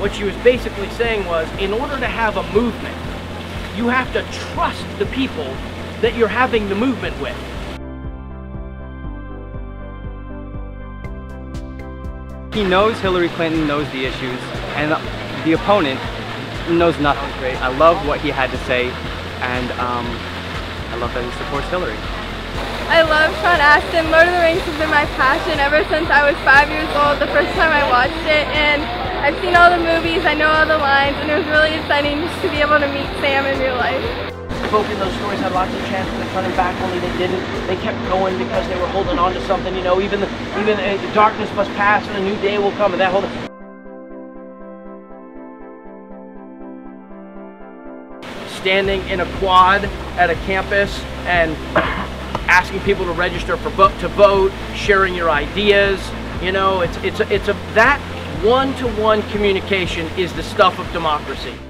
what she was basically saying was, in order to have a movement, you have to trust the people that you're having the movement with. He knows Hillary Clinton knows the issues, and the opponent knows nothing. Great. I love what he had to say, and um, I love that he supports Hillary. I love Sean Astin. Lord of the Rings has been my passion ever since I was five years old, the first time I watched it, and I've seen all the movies, I know all the lines, and it was really exciting just to be able to meet Sam in real life. Both in those stories had lots of chances of coming back, only they didn't. They kept going because they were holding on to something, you know, even the, even uh, the darkness must pass and a new day will come, and that whole standing in a quad at a campus and asking people to register for vote to vote, sharing your ideas. You know, it's it's it's a that one-to-one -one communication is the stuff of democracy.